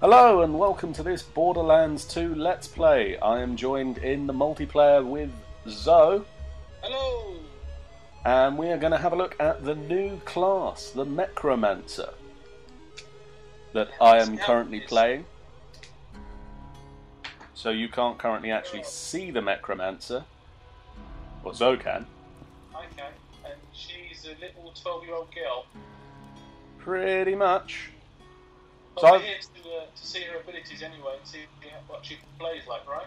Hello and welcome to this Borderlands 2 Let's Play. I am joined in the multiplayer with Zoe, Hello! and we are going to have a look at the new class, the Mechromancer, that I am currently playing. So you can't currently actually see the Mechromancer. Well, Zoe can. Okay, and she's a little 12 year old girl. Pretty much. But So we're I've- here to, uh, to see her abilities anyway and see what she plays like, right?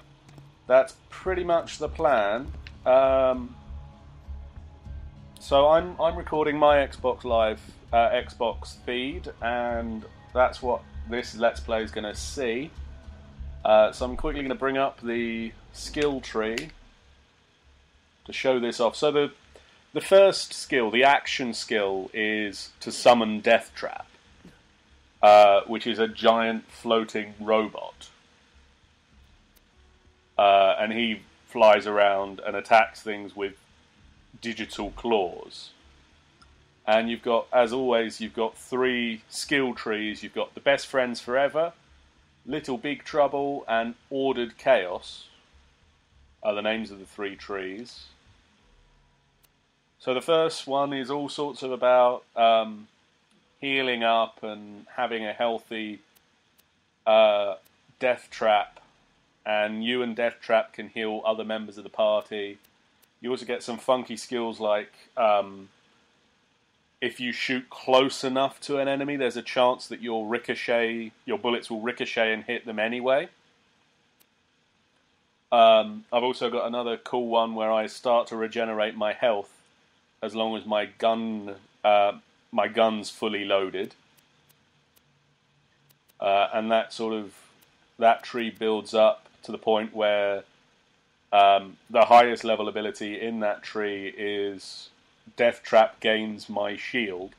That's pretty much the plan. Um, so I'm I'm recording my Xbox Live uh, Xbox feed, and that's what this Let's Play is going to see. Uh, so I'm quickly going to bring up the skill tree to show this off. So the the first skill, the action skill, is to summon Death Trap, uh, which is a giant floating robot uh, and he flies around and attacks things with digital claws. And you've got, as always, you've got three skill trees. You've got the best friends forever, little big trouble, and ordered chaos. Are the names of the three trees. So the first one is all sorts of about um, healing up and having a healthy uh, death trap and you and Death Trap can heal other members of the party. You also get some funky skills like um, if you shoot close enough to an enemy, there's a chance that your ricochet, your bullets will ricochet and hit them anyway. Um, I've also got another cool one where I start to regenerate my health as long as my gun, uh, my gun's fully loaded, uh, and that sort of that tree builds up to the point where um, the highest level ability in that tree is Death Trap gains my shield.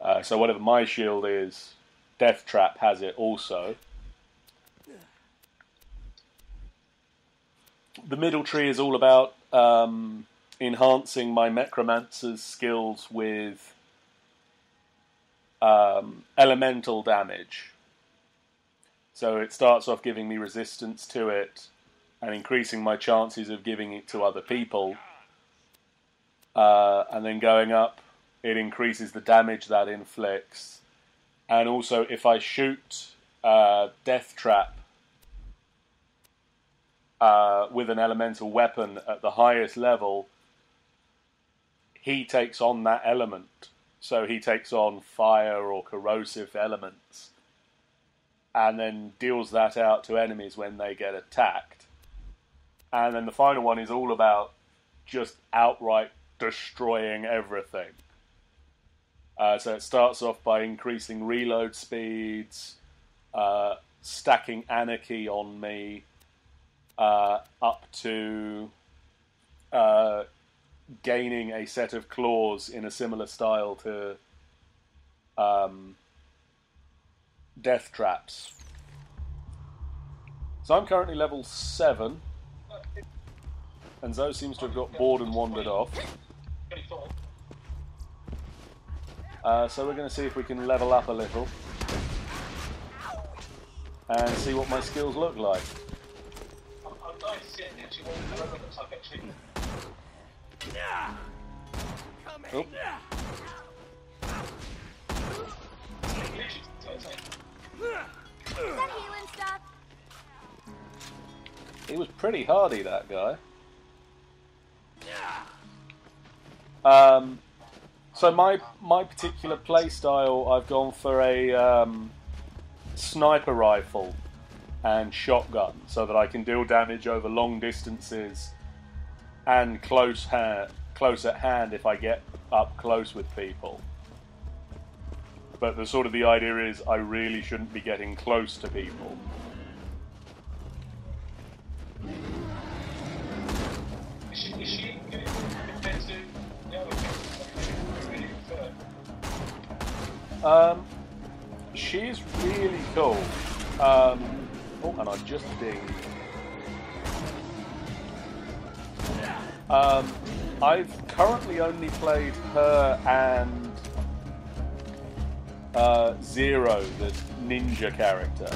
Uh, so whatever my shield is, Death Trap has it also. The middle tree is all about um, enhancing my Mechromancer's skills with um, elemental damage. So it starts off giving me resistance to it and increasing my chances of giving it to other people. Uh, and then going up, it increases the damage that inflicts. And also, if I shoot uh, Death Trap uh, with an elemental weapon at the highest level, he takes on that element. So he takes on fire or corrosive elements and then deals that out to enemies when they get attacked. And then the final one is all about just outright destroying everything. Uh, so it starts off by increasing reload speeds, uh, stacking anarchy on me, uh, up to uh, gaining a set of claws in a similar style to um, death traps. So I'm currently level 7, and Zoe seems to have got bored and wandered off. Uh, so we're going to see if we can level up a little and see what my skills look like. He was pretty hardy, that guy. Um, so my my particular play style, I've gone for a um, sniper rifle and shotgun, so that I can deal damage over long distances and close hand, close at hand if I get up close with people. But the sort of the idea is I really shouldn't be getting close to people. Is she, is she Um, she's really cool. Um, oh, and I just dinged. Um, I've currently only played her and uh, Zero, the ninja character,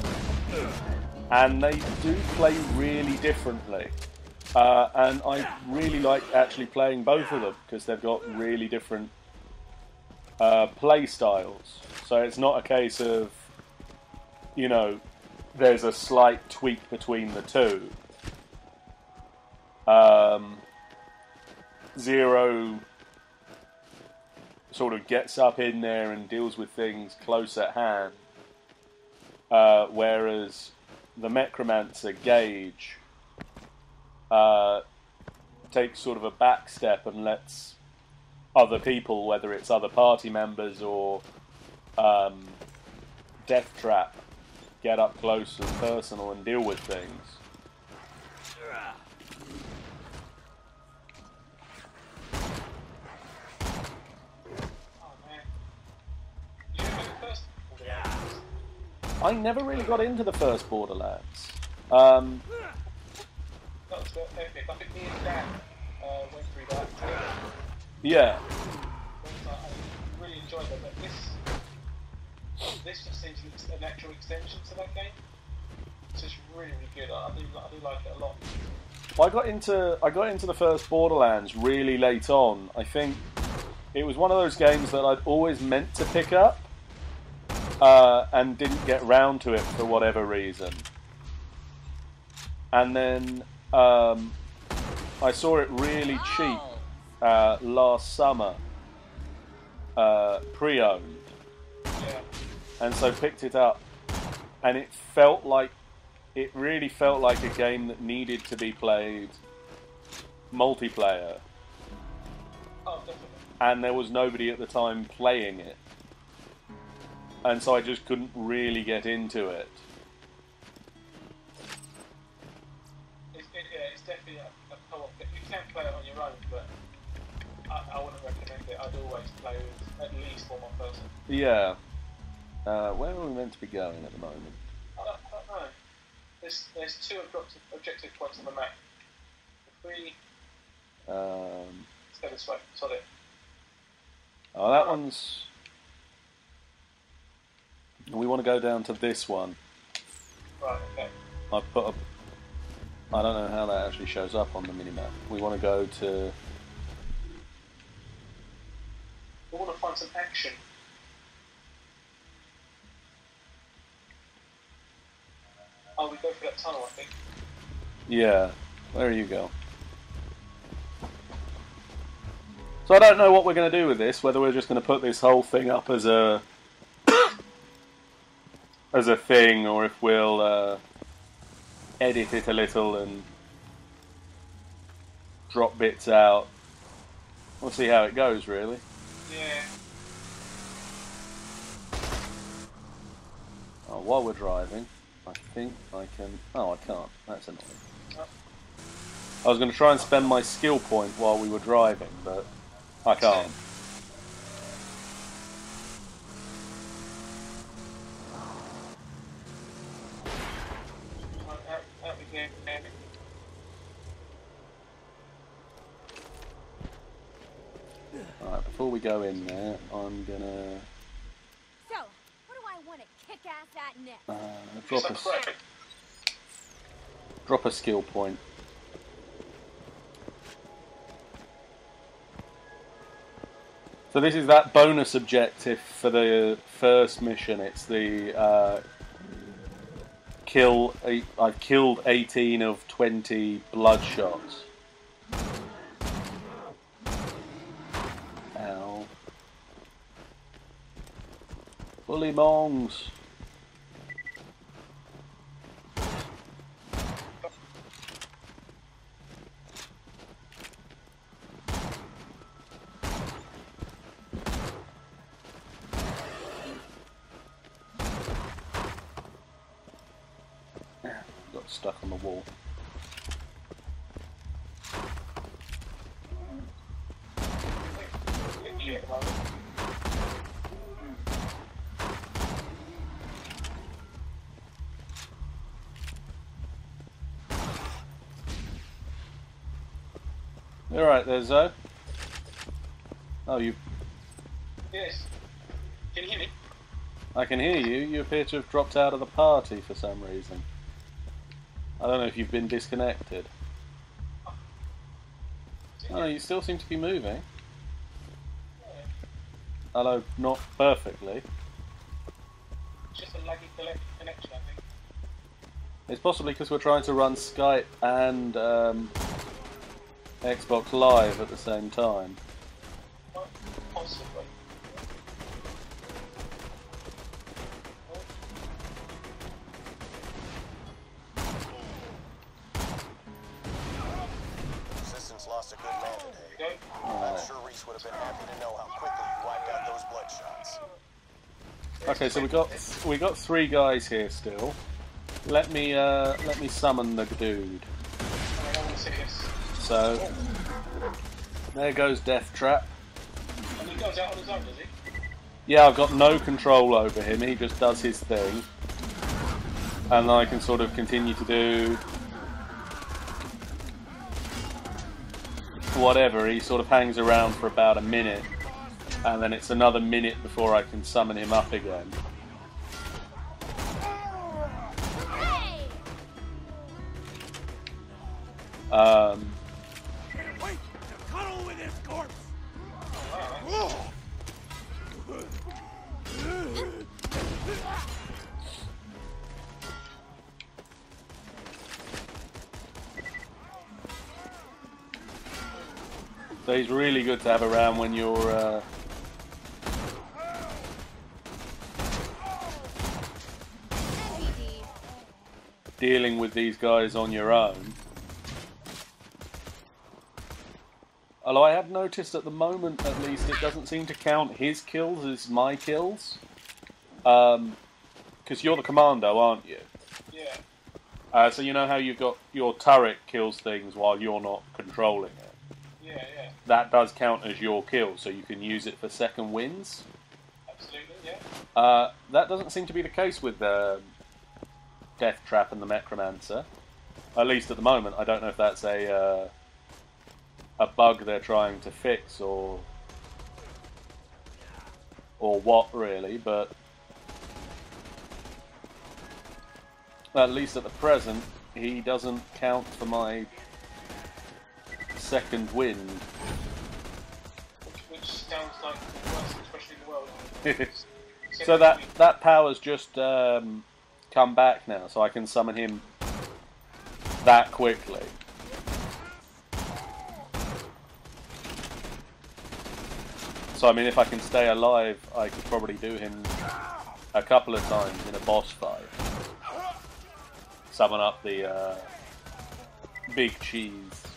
and they do play really differently. Uh, and I really like actually playing both of them because they've got really different uh, play styles. So it's not a case of, you know, there's a slight tweak between the two. Um, Zero sort of gets up in there and deals with things close at hand, uh, whereas the Mechromancer Gaige uh, takes sort of a back step and lets other people, whether it's other party members or um, Death Trap, get up close and personal and deal with things. I never really got into the first Borderlands. Um, the epic. I think me and Dan uh, went through that. Yeah, It was like, I really enjoyed that, but this this just seems an actual extension to that game. It's just really, really good. I, I do, I do like it a lot. I got into I got into the first Borderlands really late on. I think it was one of those games that I'd always meant to pick up uh, and didn't get round to it for whatever reason. And then um, I saw it really cheap uh, last summer, uh, pre-owned, Yeah. and so picked it up, and it felt like it really felt like a game that needed to be played multiplayer, Oh, definitely. and there was nobody at the time playing it, and so I just couldn't really get into it. It's, it, yeah, it's definitely a, a co-op. You can play it on your own, but I, I wouldn't recommend it. I'd always play with at least one more person. Yeah. Uh, where are we meant to be going at the moment? I don't, I don't know. There's, there's two objective, objective points on the map. Three, Um, let's go this way. Sod it. oh, that one's. We want to go down to this one. Right, okay. I put up. I don't know how that actually shows up on the minimap. We want to go to. We want to find some action. Oh, we go for that tunnel, I think. Yeah, there you go. So I don't know what we're going to do with this. Whether we're just going to put this whole thing up as a as a thing, or if we'll uh, edit it a little and drop bits out. We'll see how it goes, really. Yeah. Oh, while we're driving, I think I can. Oh, I can't. That's annoying. Oh. I was going to try and spend my skill point while we were driving, but I can't. Right, out, out we go. Alright, before we go in there, I'm gonna So, what do I want to kick ass at next? uh, drop a drop a skill point. So this is that bonus objective for the first mission. It's the uh, kill. Eight, I've killed 18 of 20 bloodshots. Bullymongs. Got stuck on the wall. You're right there, Zoe. Oh, you. Yes. Can you hear me? I can hear you. You appear to have dropped out of the party for some reason. I don't know if you've been disconnected. Oh, no, you still seem to be moving. Although not perfectly. It's just a laggy connection, I think. It's possibly because we're trying to run Skype and um, Xbox Live at the same time. Possibly. Resistance lost a good man today. Go. I'm sure Reese would have been happy to know how quickly you wiped out those bloodshots. Okay, so we got we got three guys here still. Let me uh, let me summon the dude. So there goes Death Trap. And he goes out on his own, does he? Yeah, I've got no control over him. He just does his thing, and I can sort of continue to do whatever. He sort of hangs around for about a minute, and then it's another minute before I can summon him up again. Um, so he's really good to have around when you're uh, dealing with these guys on your own. Although I have noticed at the moment, at least, it doesn't seem to count his kills as my kills. Because you're the commando, aren't you? Yeah. Uh, so you know how you've got your turret kills things while you're not controlling it. Yeah, yeah. That does count as your kill, so you can use it for second wins. Absolutely, yeah. Uh, that doesn't seem to be the case with the Death Trap and the Mechromancer. At least at the moment, I don't know if that's a uh, a bug they're trying to fix or or what really, but at least at the present, he doesn't count for my second wind. Which, sounds like the worst expression in the world. So that that power's just um, come back now, so I can summon him that quickly. So I mean, if I can stay alive, I could probably do him a couple of times in a boss fight. Summon up the uh, big cheese.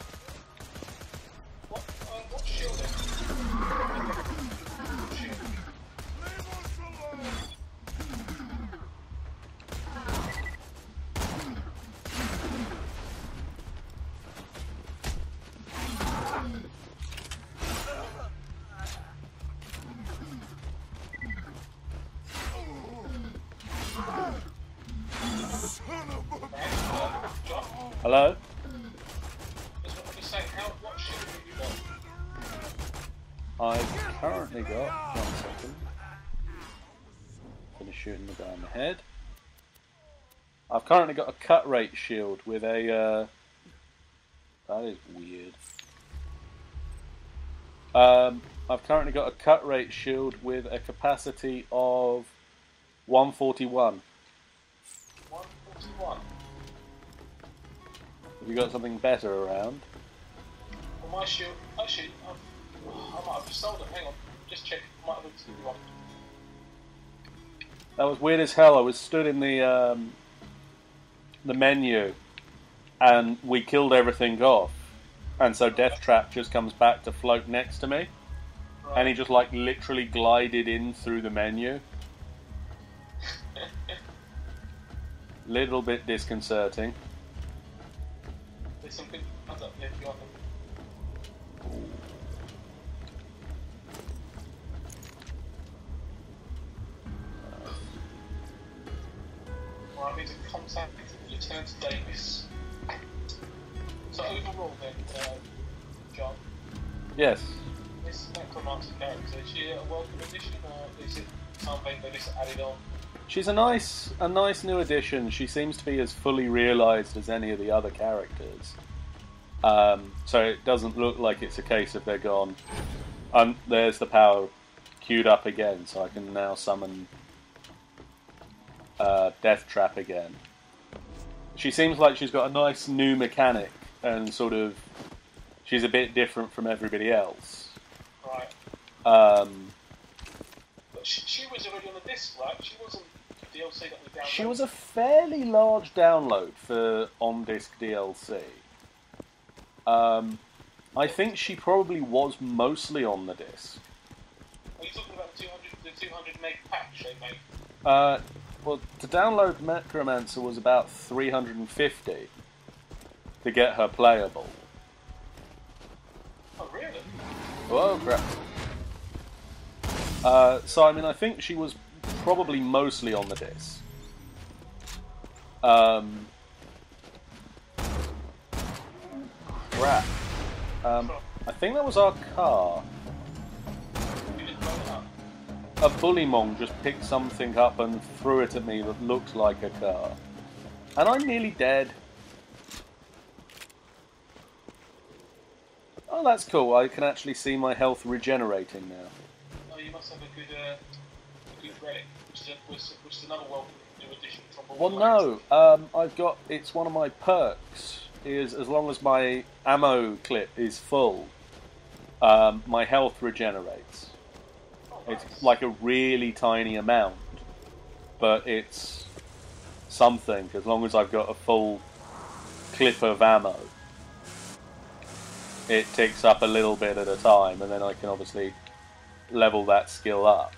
Got? I've currently got one second. Finish shooting the guy in the head. I've currently got a cut rate shield with a. Uh, that is weird. Um, I've currently got a cut rate shield with a capacity of 141. 141. Have you got something better around? Well, my shield, actually, I've, I might have sold it. Hang on, just check. I might have looked at wrong. That was weird as hell. I was stood in the um, the menu, and we killed everything off, and so Death Trap just comes back to float next to me, Right. and he just like literally glided in through the menu. Little bit disconcerting. There's some good ones up if you want them. Right, we need to contact Lieutenant Davis. So overall then, uh, John, Yes. This Mechromancer character, is she a welcome addition or is it something they just added on? She's a nice, a nice new addition. She seems to be as fully realised as any of the other characters. Um, so it doesn't look like it's a case of they're gone. Um, there's the power queued up again, so I can now summon uh, Death Trap again. She seems like she's got a nice new mechanic, and sort of she's a bit different from everybody else. Right. Um, she, she was already on the disc, right? She wasn't a DLC that we downloaded. She was a fairly large download for on disc DLC. Um, I think she probably was mostly on the disc. Are you talking about the 200, the 200 meg pack they made? Uh, well, to download Mechromancer was about 350 to get her playable. Oh, really? Whoa, crap. Uh, so, I mean, I think she was probably mostly on the disc. Um, crap. Um, I think that was our car. A bullymong just picked something up and threw it at me that looked like a car. And I'm nearly dead. Oh, that's cool. I can actually see my health regenerating now. Must have a good, uh, a good relic, which is, a, which, is another welcome new addition from Well, no. Um, I've got. It's one of my perks. Is as long as my ammo clip is full, um, my health regenerates. Oh, It's like a really tiny amount, but it's something as long as I've got a full clip of ammo. It ticks up a little bit at a time, and then I can obviously level that skill up.